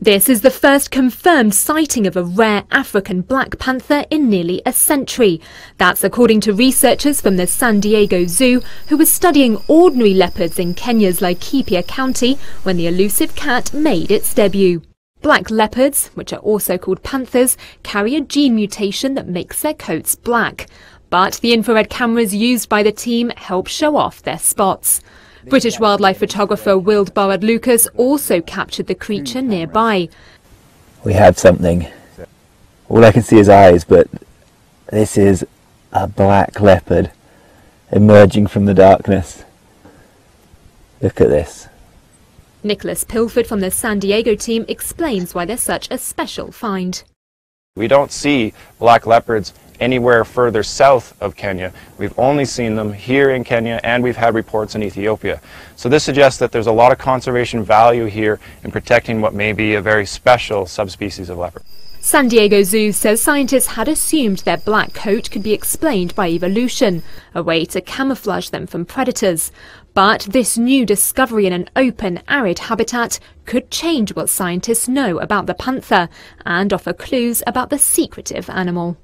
This is the first confirmed sighting of a rare African black panther in nearly a century. That's according to researchers from the San Diego Zoo who were studying ordinary leopards in Kenya's Laikipia County when the elusive cat made its debut. Black leopards, which are also called panthers, carry a gene mutation that makes their coats black. But the infrared cameras used by the team help show off their spots. British wildlife photographer Will Burrard Lucas also captured the creature nearby. We have something. All I can see is eyes, but this is a black leopard emerging from the darkness. Look at this. Nicholas Pilfold from the San Diego team explains why they're such a special find. We don't see black leopards anywhere further south of Kenya. We've only seen them here in Kenya and we've had reports in Ethiopia. So this suggests that there's a lot of conservation value here in protecting what may be a very special subspecies of leopard. San Diego Zoo says scientists had assumed their black coat could be explained by evolution, a way to camouflage them from predators. But this new discovery in an open, arid habitat could change what scientists know about the panther and offer clues about the secretive animal.